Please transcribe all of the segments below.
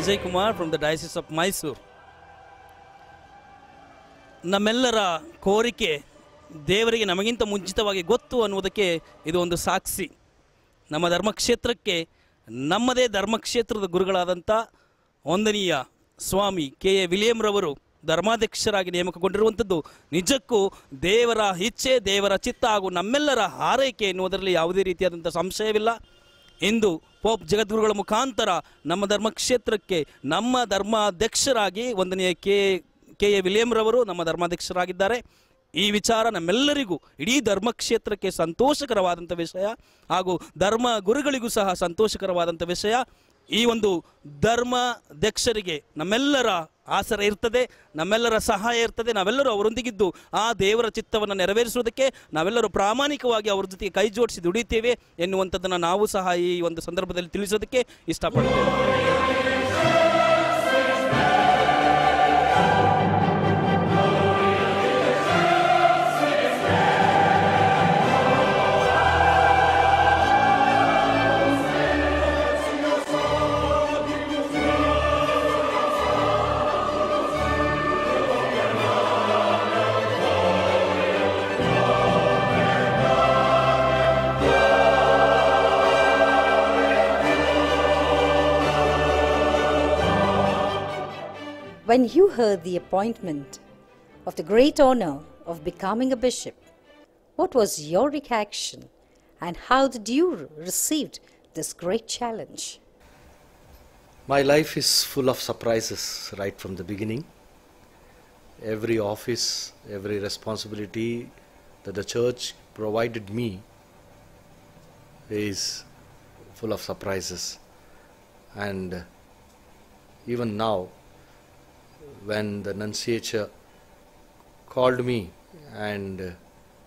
Father Kumar from the diocese of Mysuru. ನಮ್ಮೆಲ್ಲರ ಕೋರಿಕೆ ದೇವರಿಗೆ ನಮಗಿಂತ ಮುಂಚಿತವಾಗಿ ಗೊತ್ತು ಅನ್ನುವುದಕ್ಕೆ ಇದು ಒಂದು ಸಾಕ್ಷಿ. ನಮ್ಮ ಧರ್ಮಕ್ಷೇತ್ರಕ್ಕೆ ನಮ್ಮದೇ ಧರ್ಮಕ್ಷೇತ್ರದ ಗುರುಗಳಾದಂಥ ವಂದನೀಯ ಸ್ವಾಮಿ ಕೆ ಎ ವಿಲಿಯಂರವರು ಧರ್ಮಾಧ್ಯಕ್ಷರಾಗಿ ನೇಮಕಗೊಂಡಿರುವಂಥದ್ದು. ನಿಜಕ್ಕೂ ದೇವರ ಇಚ್ಛೆ, ದೇವರ ಚಿತ್ತ ಹಾಗೂ ನಮ್ಮೆಲ್ಲರ ಹಾರೈಕೆ ಎನ್ನುವುದರಲ್ಲಿ ಯಾವುದೇ ರೀತಿಯಾದಂಥ ಸಂಶಯವಿಲ್ಲ. ಇಂದು ಪೋಪ್ ಜಗದ್ಗುರುಗಳ ಮುಖಾಂತರ ನಮ್ಮ ಧರ್ಮಕ್ಷೇತ್ರಕ್ಕೆ ನಮ್ಮ ಧರ್ಮಾಧ್ಯಕ್ಷರಾಗಿ ಒಂದನೆಯ ಕೆ ಕೆ ಎ ವಿಲಿಯಂರವರು ನಮ್ಮ ಧರ್ಮಾಧ್ಯಕ್ಷರಾಗಿದ್ದಾರೆ. ಈ ವಿಚಾರ ನಮ್ಮೆಲ್ಲರಿಗೂ ಇಡೀ ಧರ್ಮಕ್ಷೇತ್ರಕ್ಕೆ ಸಂತೋಷಕರವಾದಂಥ ವಿಷಯ ಹಾಗೂ ಧರ್ಮ ಗುರುಗಳಿಗೂ ಸಹ ಸಂತೋಷಕರವಾದಂಥ ವಿಷಯ. ಈ ಒಂದು ಧರ್ಮಾಧ್ಯಕ್ಷರಿಗೆ ನಮ್ಮೆಲ್ಲರ ಆಸರೆ ಇರ್ತದೆ, ನಮ್ಮೆಲ್ಲರ ಸಹಾಯ ಇರ್ತದೆ, ನಾವೆಲ್ಲರೂ ಅವರೊಂದಿಗಿದ್ದು. ಆ ದೇವರ ಚಿತ್ತವನ್ನು ನೆರವೇರಿಸುವುದಕ್ಕೆ ನಾವೆಲ್ಲರೂ ಪ್ರಾಮಾಣಿಕವಾಗಿ ಅವರ ಜೊತೆಗೆ ಕೈ ಜೋಡಿಸಿ ದುಡಿತೇವೆ ಎನ್ನುವಂಥದ್ದನ್ನು ನಾವು ಸಹ ಈ ಒಂದು ಸಂದರ್ಭದಲ್ಲಿ ತಿಳಿಸೋದಕ್ಕೆ ಇಷ್ಟಪಡ್ತೇವೆ. When you heard the appointment of the great honor of becoming a bishop, what was your reaction and how did you receive this great challenge? My life is full of surprises right from the beginning. Every office, every responsibility that the church provided me is full of surprises. And even now, when the nunciature called me and uh,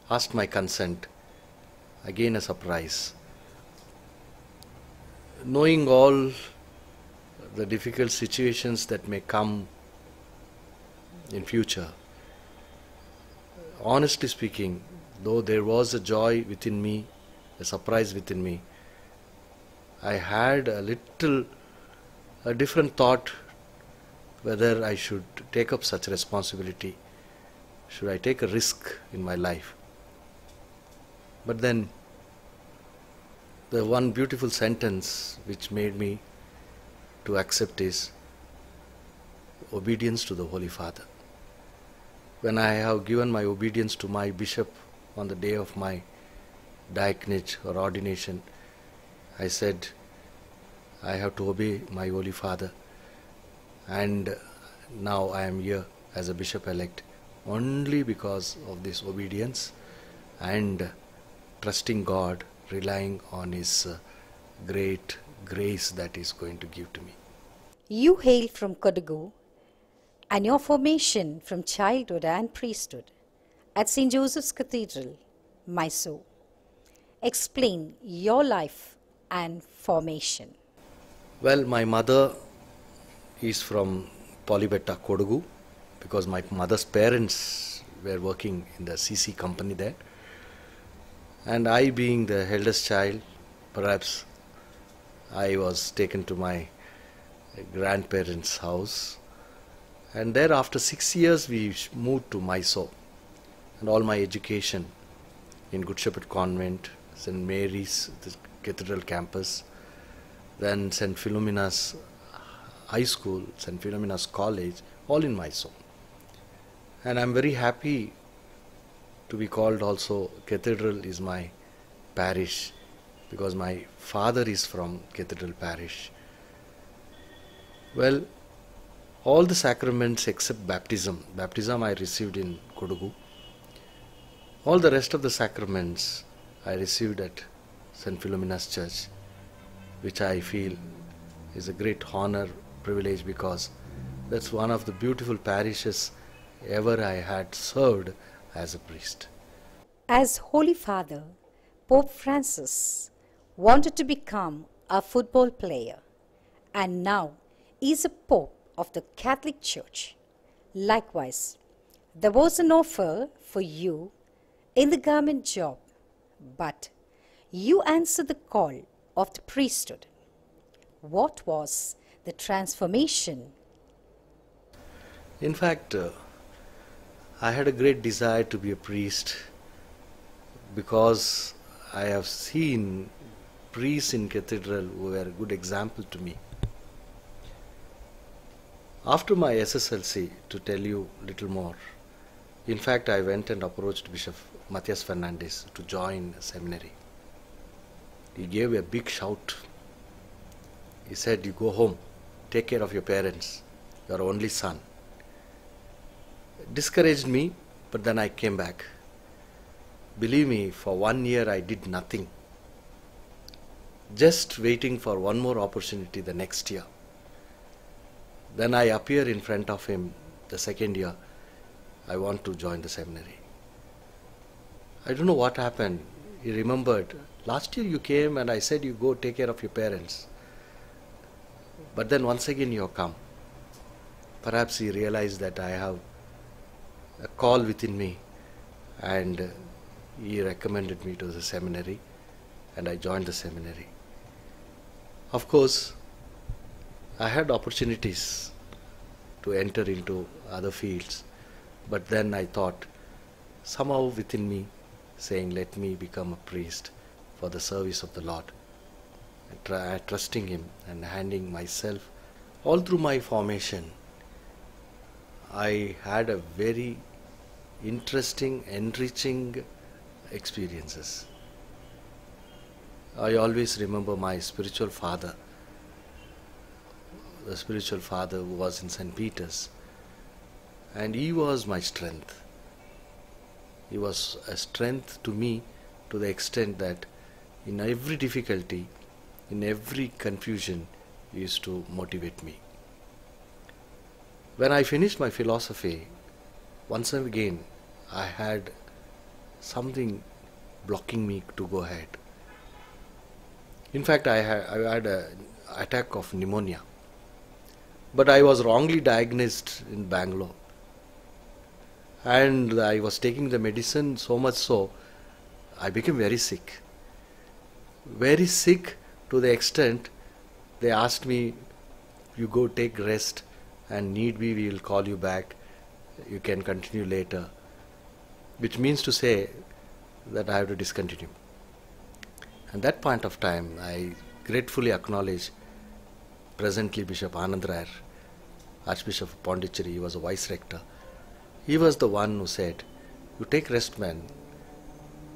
asked my consent, again a surprise. Knowing all the difficult situations that may come in future, honestly speaking, though there was a joy within me, a surprise within me, I had a little a different thought whether I should take up such responsibility. Should I take a risk in my life? But then, the one beautiful sentence which made me to accept is obedience to the Holy Father. When I have given my obedience to my bishop on the day of my diaconate or ordination, I said, I have to obey my Holy Father and now I am here as a bishop elect only because of this obedience and trusting God, relying on His uh, great grace that He is going to give to me. You hail from Kodagu and your formation from childhood and priesthood at St. Joseph's Cathedral, Mysore. Explain your life and formation. Well, my mother is from Polybetta, Kodagu, because my mother's parents were working in the CC company there. And I, being the eldest child, perhaps I was taken to my grandparents' house. And there, after six years, we moved to Mysore. And all my education in Good Shepherd Convent, St. Mary's, the Cathedral campus, then St. Philomena's High School, St. Philomena's College, all in Mysore. And I'm very happy to be called also Cathedral is my parish because my father is from Cathedral Parish. Well, all the sacraments except baptism, baptism I received in Kodagu. All the rest of the sacraments I received at St. Philomena's Church, which I feel is a great honor, privilege because that's one of the beautiful parishes ever I had served as a priest. As Holy Father, Pope Francis wanted to become a football player and now is a Pope of the Catholic Church. Likewise, there was an offer for you in the government job, but you answered the call of the priesthood. What was the transformation? In fact, uh, I had a great desire to be a priest because I have seen priests in cathedral who were a good example to me. After my SSLC, to tell you little more, in fact, I went and approached Bishop Mathias Fernandes to join seminary. He gave a big shout. He said, You go home, take care of your parents, your only son. Discouraged me, but then I came back. Believe me, for one year I did nothing. Just waiting for one more opportunity the next year. Then I appear in front of him the second year. I want to join the seminary. I don't know what happened. He remembered. Last year you came and I said you go take care of your parents. But then once again you have come. Perhaps he realized that I have a call within me and he recommended me to the seminary and I joined the seminary. Of course, I had opportunities to enter into other fields, but then I thought somehow within me saying, Let me become a priest for the service of the Lord. Try, trusting Him and handing myself all through my formation. I had a very interesting, enriching experiences. I always remember my spiritual father, the spiritual father who was in St. Peter's, and he was my strength. He was a strength to me to the extent that in every difficulty, in every confusion, used to motivate me. When I finished my philosophy, once again I had something blocking me to go ahead. In fact, I had, I had an attack of pneumonia. But I was wrongly diagnosed in Bangalore. And I was taking the medicine so much so, I became very sick. Very sick to the extent they asked me, You go take rest, and need be, we will call you back. You can continue later. Which means to say that I have to discontinue. At that point of time, I gratefully acknowledge presently Bishop Anandarayar, Archbishop of Pondicherry, he was a vice rector. He was the one who said, You take rest, man,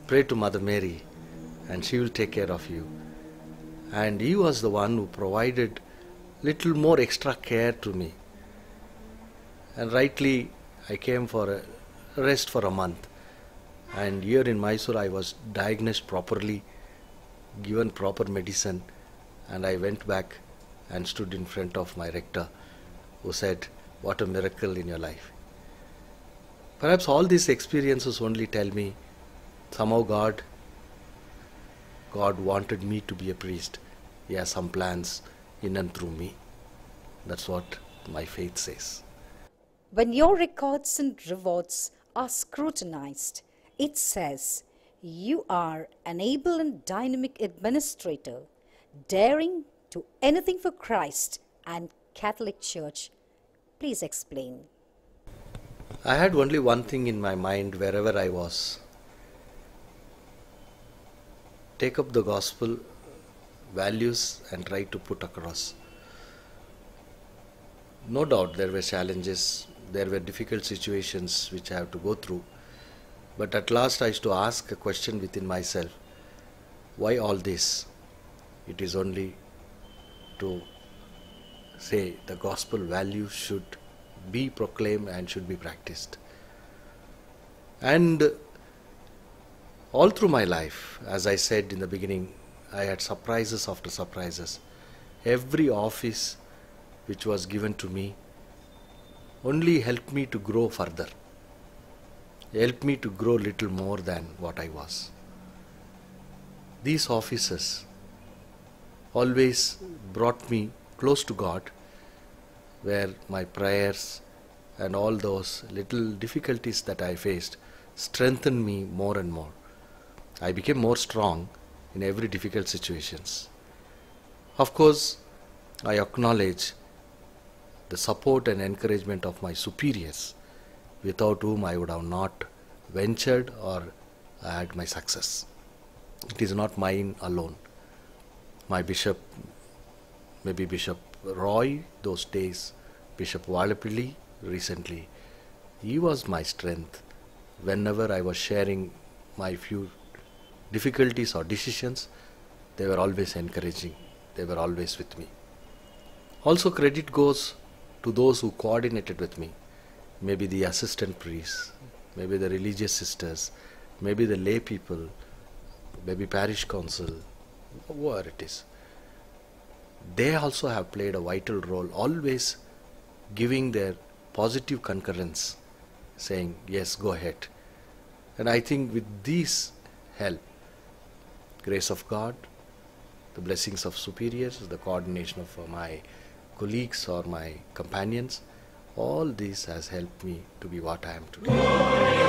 pray to Mother Mary, and she will take care of you. And he was the one who provided little more extra care to me. And rightly, I came for a rest for a month. And here in Mysore, I was diagnosed properly, given proper medicine, and I went back and stood in front of my rector, who said, What a miracle in your life. Perhaps all these experiences only tell me somehow God God wanted me to be a priest. He has some plans in and through me. That's what my faith says. When your records and rewards are scrutinized, it says you are an able and dynamic administrator, daring to anything for Christ and Catholic Church. Please explain. I had only one thing in my mind wherever I was take up the gospel values and try to put across. No doubt there were challenges, there were difficult situations which I have to go through. But at last I used to ask a question within myself why all this? It is only to say the gospel values should be proclaimed and should be practiced. And all through my life, as I said in the beginning, I had surprises after surprises. Every office which was given to me only helped me to grow further, helped me to grow little more than what I was. These offices always brought me close to God, where my prayers and all those little difficulties that I faced strengthened me more and more. I became more strong in every difficult situations. Of course, I acknowledge the support and encouragement of my superiors, without whom I would have not ventured or had my success. It is not mine alone. My bishop, maybe Bishop Roy, those days, Bishop Vazhapilly recently, he was my strength. Whenever I was sharing my few difficulties or decisions, they were always encouraging, they were always with me. Also, credit goes to those who coordinated with me. Maybe the assistant priests, maybe the religious sisters, maybe the lay people, maybe parish council, whoever it is. They also have played a vital role, always giving their positive concurrence, saying, Yes, go ahead. And I think with this help, grace of God, the blessings of superiors, the coordination of uh, my colleagues or my companions, all this has helped me to be what I am today.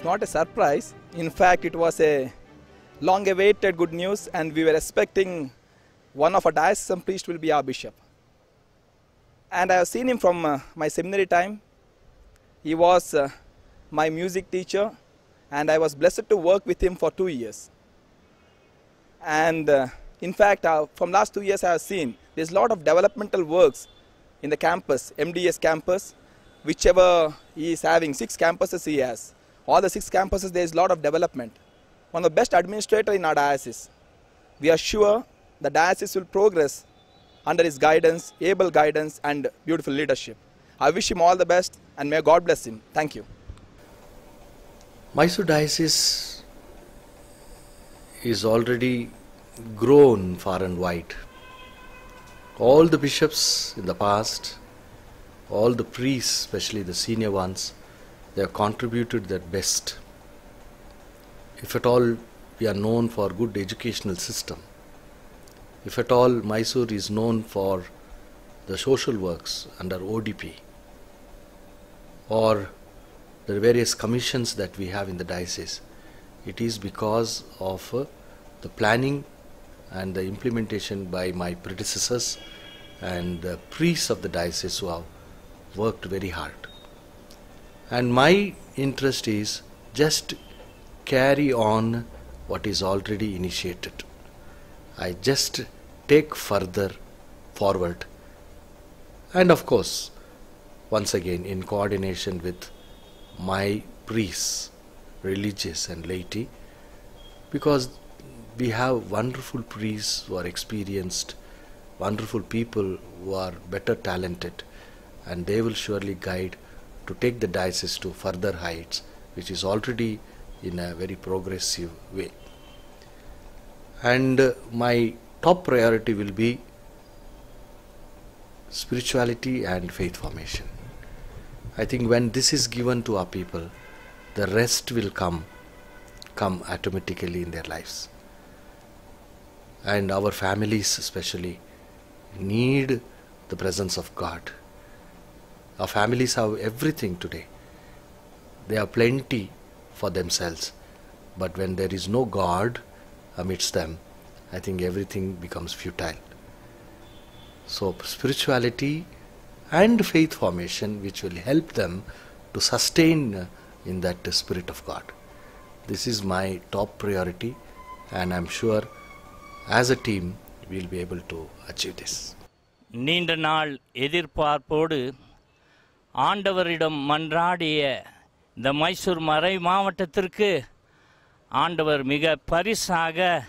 Was not a surprise. In fact, it was a long awaited good news, and we were expecting one of our diocesan priests will be our bishop. And I have seen him from uh, my seminary time. He was uh, my music teacher, and I was blessed to work with him for two years. And uh, in fact, uh, from last two years, I have seen there's a lot of developmental works in the campus, MDS campus, whichever he is having, six campuses he has. All the six campuses, there is a lot of development. One of the best administrator in our diocese. We are sure the diocese will progress under his guidance, able guidance, and beautiful leadership. I wish him all the best, and may God bless him. Thank you. Mysore Diocese is already grown far and wide. All the bishops in the past, all the priests, especially the senior ones, they have contributed their best. If at all we are known for good educational system, if at all Mysore is known for the social works under ODP, or the various commissions that we have in the diocese, it is because of uh, the planning and the implementation by my predecessors and the priests of the diocese who have worked very hard. And my interest is just carry on what is already initiated. I just take further forward. And of course, once again, in coordination with my priests, religious and laity, because we have wonderful priests who are experienced, wonderful people who are better talented, and they will surely guide to take the diocese to further heights, which is already in a very progressive way. And uh, my top priority will be spirituality and faith formation. I think when this is given to our people, the rest will come come automatically in their lives. And our families especially need the presence of God. Our families have everything today. They have plenty for themselves. But when there is no God amidst them, I think everything becomes futile. So, spirituality and faith formation, which will help them to sustain uh, in that uh, spirit of God. This is my top priority, and I'm sure as a team we'll be able to achieve this. நீண்ட நாள் எதிர்பார்ப்போடு ஆண்டவரிடம் மன்றாடிய இந்த மைசூர் மறை மாவட்டத்திற்கு ஆண்டவர் மிக பரிசாக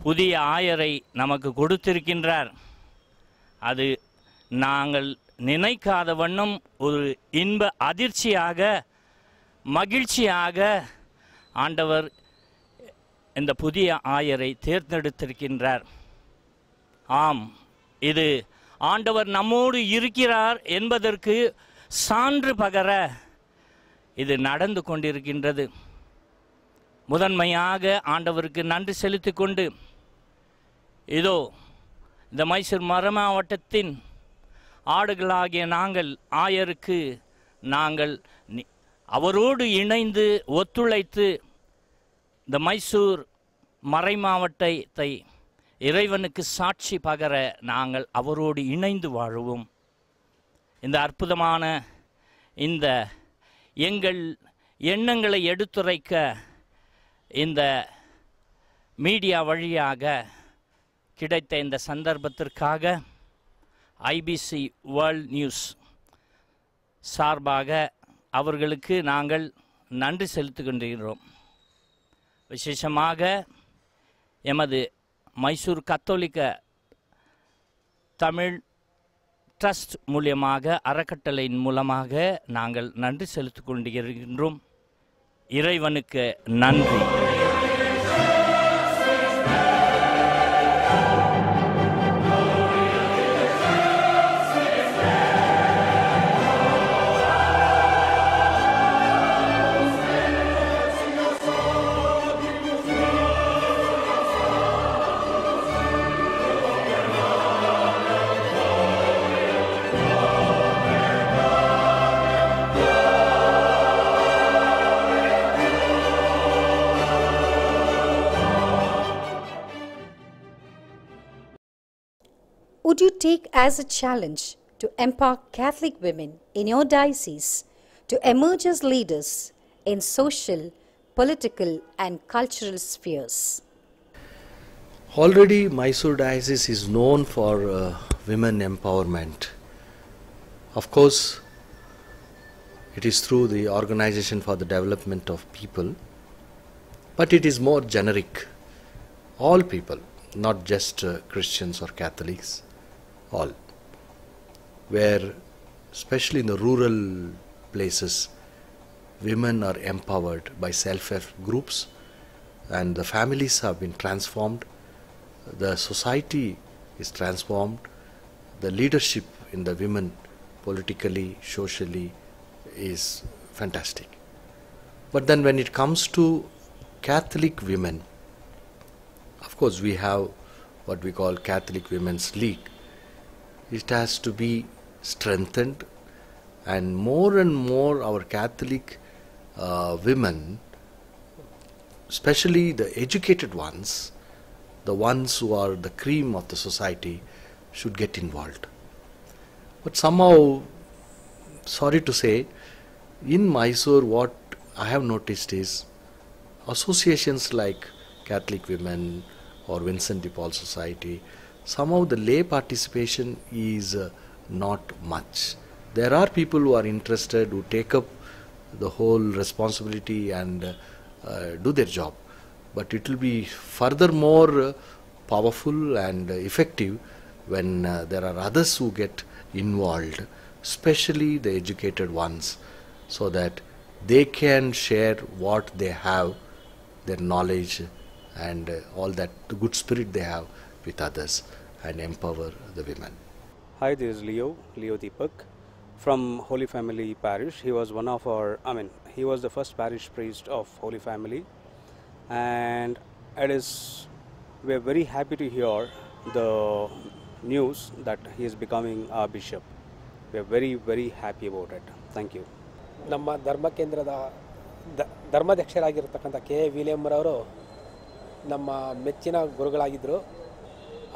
புதிய ஆயரை நமக்கு கொடுத்திருக்கின்றார். அது நாங்கள் நினைக்காத வண்ணம் ஒரு இன்ப அதிர்ச்சியாக மகிழ்ச்சியாக ஆண்டவர் இந்த புதிய ஆயரை தேர்ந்தெடுத்திருக்கின்றார். ஆம் இது ஆண்டவர் நம்மோடு இருக்கிறார் என்பதற்கு சான்று பகர இது நடந்து கொண்டிருக்கின்றது. முதன்மையாக ஆண்டவருக்கு நன்றி செலுத்திக் கொண்டு இதோ இந்த மைசூர் மர மாவட்டத்தின் ஆடுகளாகிய நாங்கள் ஆயருக்கு நாங்கள் அவரோடு இணைந்து ஒத்துழைத்து இந்த மைசூர் மறை மாவட்டத்தை இறைவனுக்கு சாட்சி பகர நாங்கள் அவரோடு இணைந்து வாழுவோம். இந்த அற்புதமான இந்த எங்கள் எண்ணங்களை எடுத்துரைக்க இந்த மீடியா வழியாக கிடைத்த இந்த சந்தர்ப்பத்திற்காக ஐபிசி வேர்ல்ட் நியூஸ் சார்பாக அவர்களுக்கு நாங்கள் நன்றி செலுத்துகின்றோம். விசேஷமாக எமது மைசூர் கத்தோலிக்க தமிழ் ட்ரஸ்ட் மூலியமாக அறக்கட்டளையின் மூலமாக நாங்கள் நன்றி செலுத்திக் கொண்டிருக்கின்றோம். இறைவனுக்கு நன்றி. As a challenge to empower Catholic women in your diocese to emerge as leaders in social, political, and cultural spheres? Already, Mysore Diocese is known for uh, women empowerment. Of course, it is through the Organization for the Development of People, but it is more generic. All people, not just uh, Christians or Catholics, all. Where, especially in the rural places, women are empowered by self help groups and the families have been transformed, the society is transformed, the leadership in the women politically, socially is fantastic. But then when it comes to Catholic women, of course, we have what we call Catholic Women's League. It has to be strengthened, and more and more our Catholic uh, women, especially the educated ones, the ones who are the cream of the society, should get involved. But somehow, sorry to say, in Mysore, what I have noticed is associations like Catholic Women or Vincent de Paul Society, somehow the lay participation is uh, not much. There are people who are interested who take up the whole responsibility and uh, uh, do their job, but it will be furthermore uh, powerful and effective when uh, there are others who get involved, especially the educated ones, so that they can share what they have, their knowledge, and uh, all that the good spirit they have with others, and empower the women. Hi, this is Leo, Leo Deepak from Holy Family Parish. He was one of our, I mean, he was the first parish priest of Holy Family, and it is, we are very happy to hear the news that he is becoming a bishop. We are very, very happy about it. Thank you. ನಮ್ಮ ಧರ್ಮ ಕೇಂದ್ರದ the ಧರ್ಮಾಧ್ಯಕ್ಷರಾಗಿರ್ತಕ್ಕಂಥ K A ವಿಲಿಯಮ್ಮರವರು ನಮ್ಮ ಮೆಚ್ಚಿನ ಗುರುಗಳಾಗಿದ್ದರು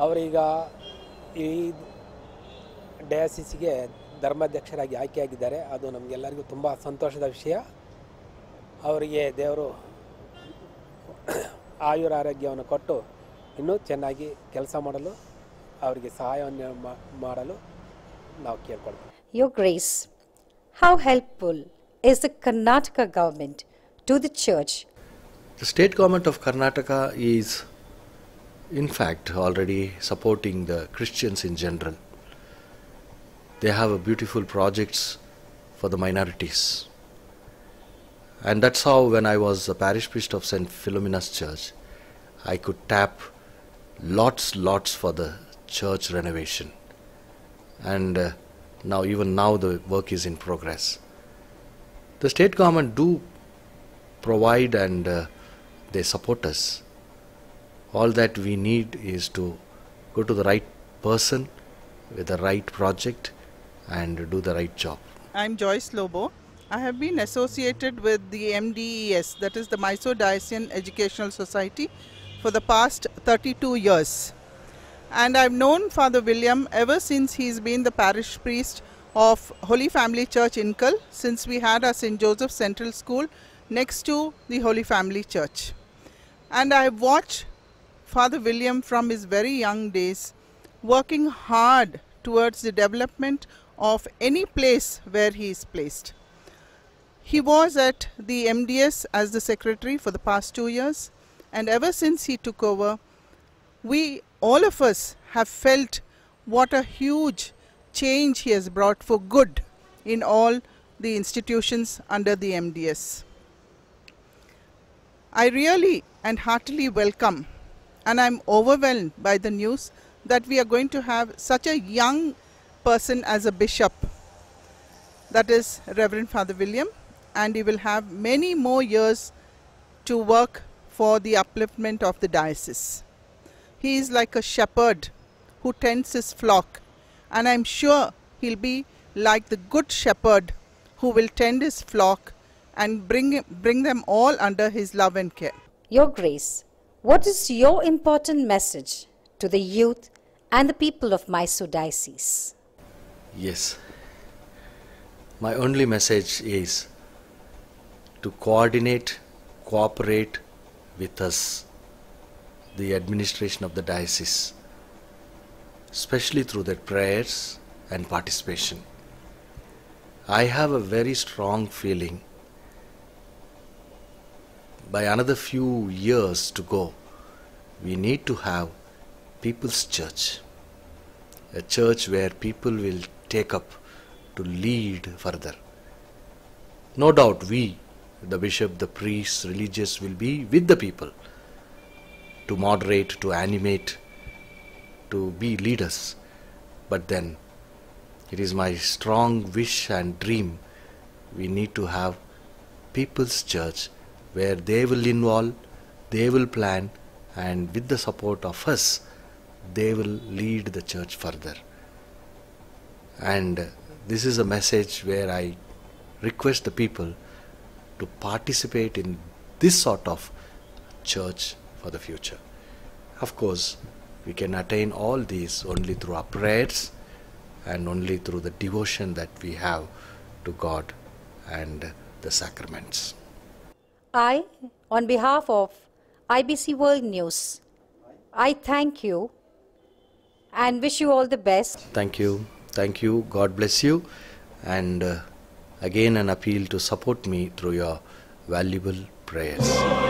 ಅವರೀಗ ಈ ಡಯಾಸಿಸ್ಗೆ ಧರ್ಮಾಧ್ಯಕ್ಷರಾಗಿ ಆಯ್ಕೆಯಾಗಿದ್ದಾರೆ. ಅದು ನಮಗೆಲ್ಲರಿಗೂ ತುಂಬ ಸಂತೋಷದ ವಿಷಯ. ಅವರಿಗೆ ದೇವರು ಆಯುರ ಆರೋಗ್ಯವನ್ನು ಕೊಟ್ಟು ಇನ್ನೂ ಚೆನ್ನಾಗಿ ಕೆಲಸ ಮಾಡಲು ಅವರಿಗೆ ಸಹಾಯವನ್ನು ಮಾಡಲು ನಾವು ಕೇಳ್ಕೊಳ್ತೀವಿ. Your grace how helpful is the Karnataka government to the church the state government of Karnataka is in fact, already supporting the Christians in general. They have a beautiful projects for the minorities. And that's how, when I was a parish priest of St. Philomena's Church, I could tap lots, lots for the church renovation. And uh, now, even now, the work is in progress. The state government do provide and uh, they support us. All that we need is to go to the right person with the right project and do the right job. I'm Joyce Lobo. I have been associated with the MDES, that is the Mysore Diocese Educational Society, for the past 32 years. And I've known Father William ever since he's been the parish priest of Holy Family Church Hinkal, since we had our St. Joseph Central School next to the Holy Family Church. And I've watched Father William from his very young days working hard towards the development of any place where he is placed. He was at the MDS as the secretary for the past two years, and ever since he took over, we, all of us, have felt what a huge change he has brought for good in all the institutions under the MDS. I really and heartily welcome, and I'm overwhelmed by the news that we are going to have such a young person as a bishop. That is Reverend Father William, and he will have many more years to work for the upliftment of the diocese. He is like a shepherd who tends his flock, and I'm sure he'll be like the good shepherd who will tend his flock and bring, bring them all under his love and care. Your Grace, what is your important message to the youth and the people of Mysore Diocese? Yes. My only message is to coordinate, cooperate with us, the administration of the diocese, especially through their prayers and participation. I have a very strong feeling by another few years to go, we need to have people's church a church where people will take up to lead further. No doubt we, the bishop, the priests, religious, will be with the people to moderate, to animate, to be leaders. But then, it is my strong wish and dream we need to have people's church where they will involve, they will plan, and with the support of us, they will lead the church further. And this is a message where I request the people to participate in this sort of church for the future. Of course, we can attain all these only through our prayers and only through the devotion that we have to God and the sacraments. I, on behalf of IBC World News, I thank you and wish you all the best. Thank you. Thank you. God bless you. And uh, again, an appeal to support me through your valuable prayers.